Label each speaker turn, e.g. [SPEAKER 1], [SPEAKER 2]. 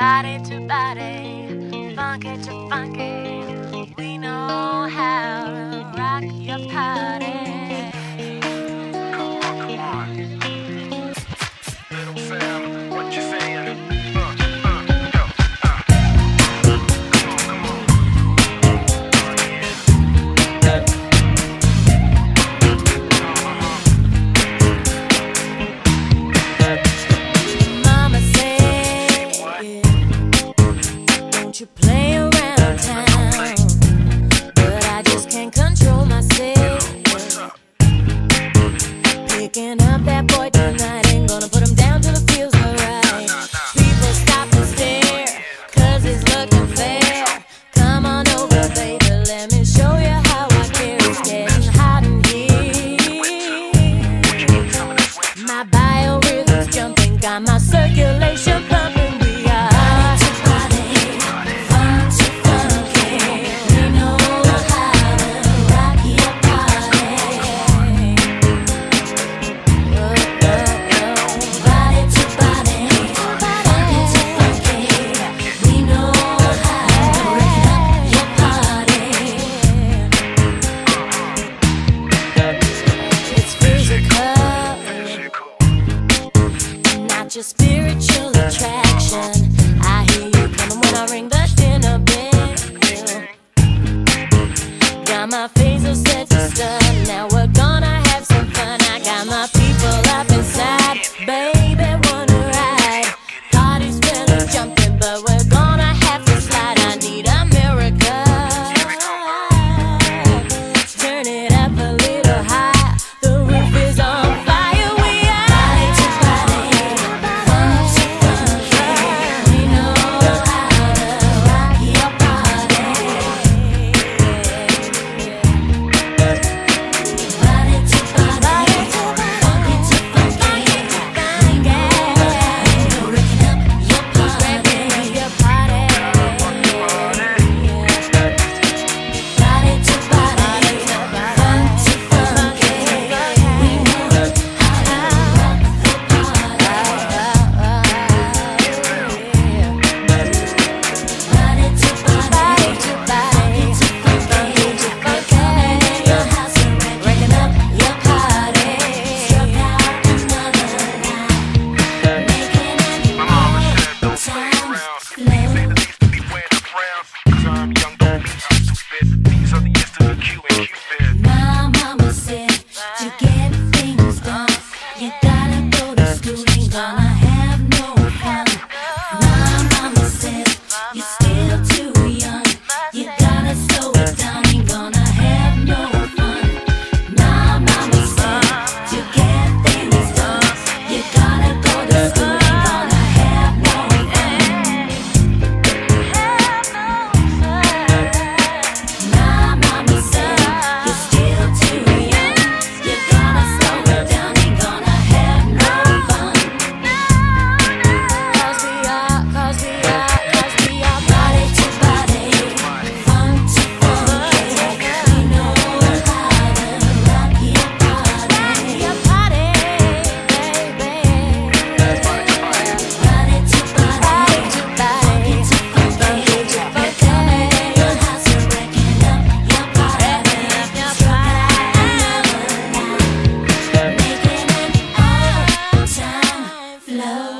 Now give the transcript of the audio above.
[SPEAKER 1] body to body, funky to funky. Physical
[SPEAKER 2] Physical.
[SPEAKER 1] gonna love.